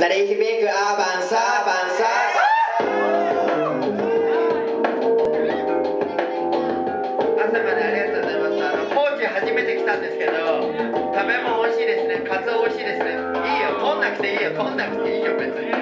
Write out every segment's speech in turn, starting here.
鳴り響くアーバンサーバンサーバン初めて来たんですけど食べ物美味しいですねカツオ美味しいですねいいよ取んなくていいよ取んなくていいよ別に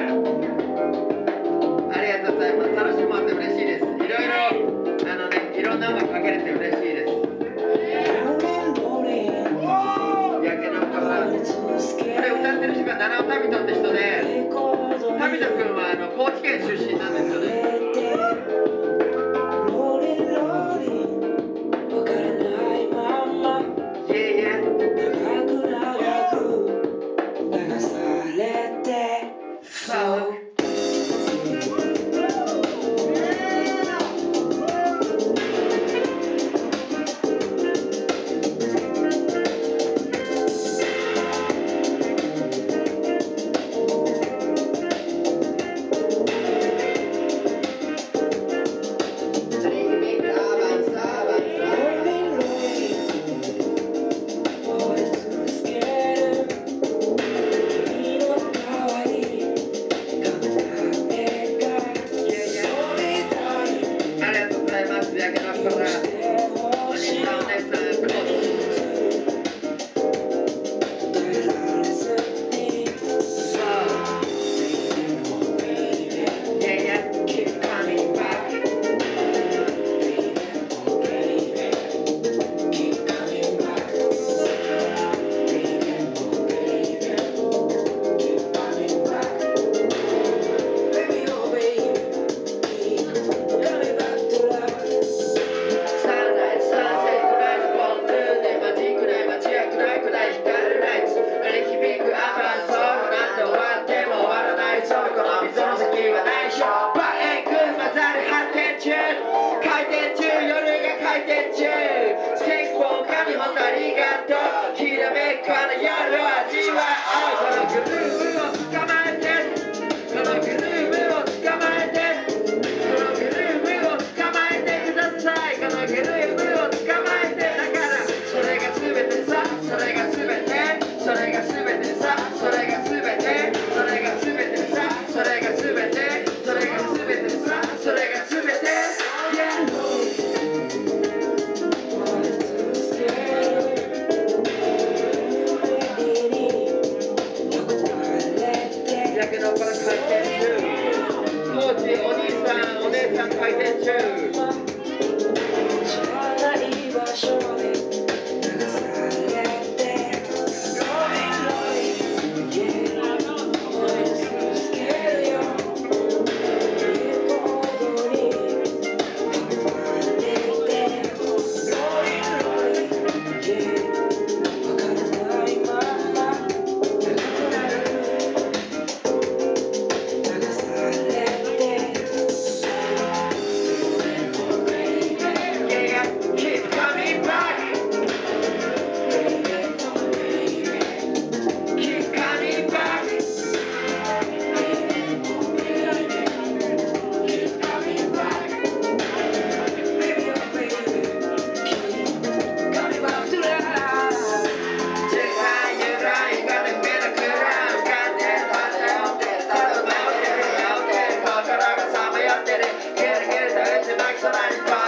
personalidade.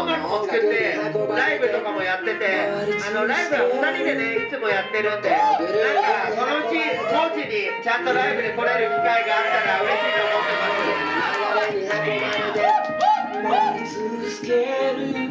音楽作ってライブとかもやっててあのライブは2人でねいつもやってるんでなんかそのうち高知にちゃんとライブで来れる機会があったら嬉しいと思ってます。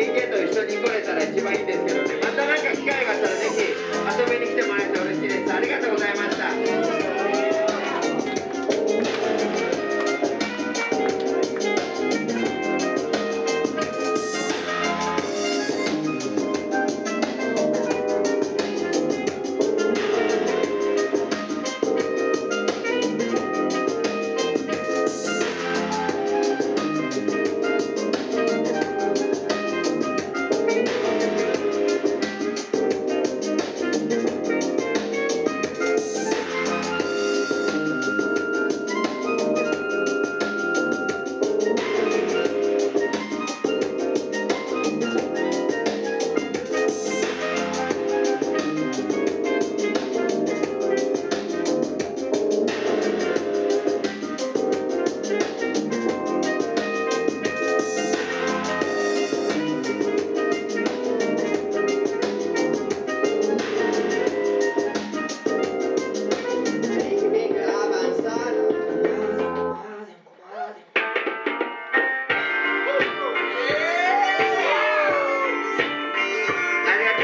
人間と一緒に来れたら一番いいんですけどねまた何か機会があったらぜひ遊びに来てもらえて嬉しいですありがとうございました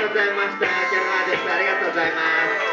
ございました。キャラハーでした。ありがとうございます。